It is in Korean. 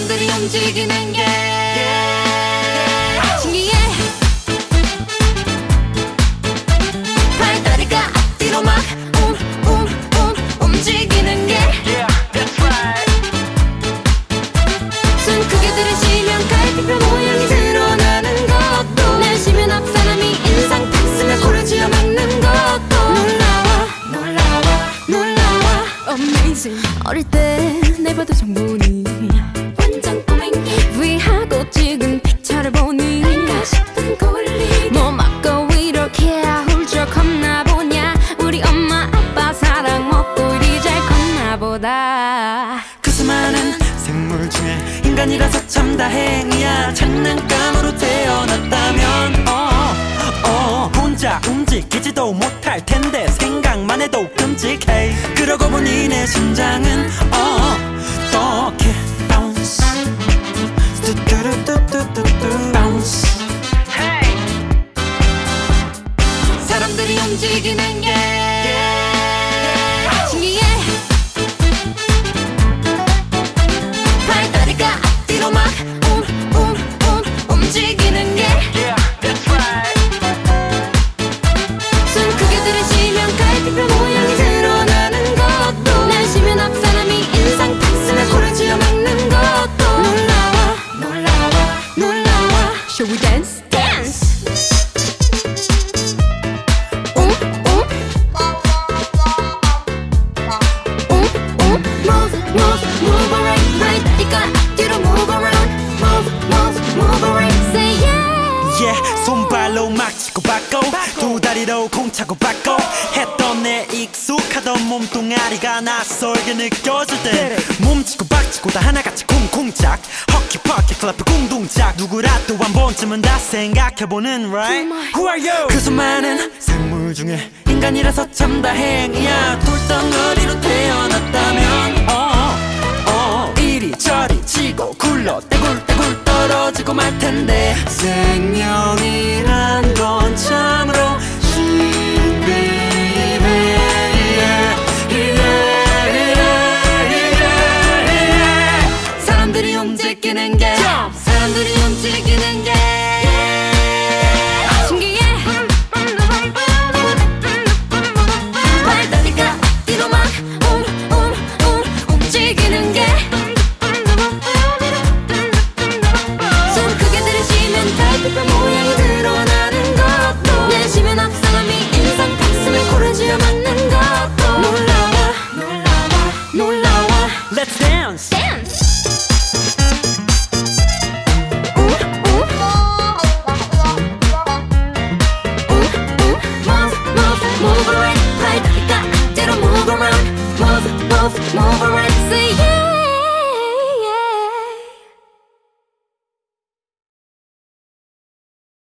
사람들이 움직이는 게. 어릴 때내 봐도 정보니 보다. 그 수많은 생물 중에 인간이라서 참 다행이야. 장난감으로 태어났다면 어, 어, 혼자 움직이지도 못할 텐데 생각만 해도 끔찍해. 그러고 보니 내 심장은 어떻게 bounce. 뚜뚜루뚜뚜뚜뚜 bounce. 사람들이 움직이는 게 손발로 막 치고 받고 두 다리로 공 차고 받고 했던 내 익숙하던 몸뚱아리가 낯설게 느껴질 때 몸치고 박치고 다 하나같이 쿵쿵짝. 허키퍼키 클럽 궁둥짝. 누구라도 한 번쯤은 다 생각해보는 right? Who are you? 그 수많은 생물 중에 인간이라서 참 다행이야. 돌덩어리로 태어났다면 어, 어, 이리저리 치고 굴러 떼굴떼굴 떨어지고 말 텐데. 생명이란 건 참으로 사람들이 움직이는 게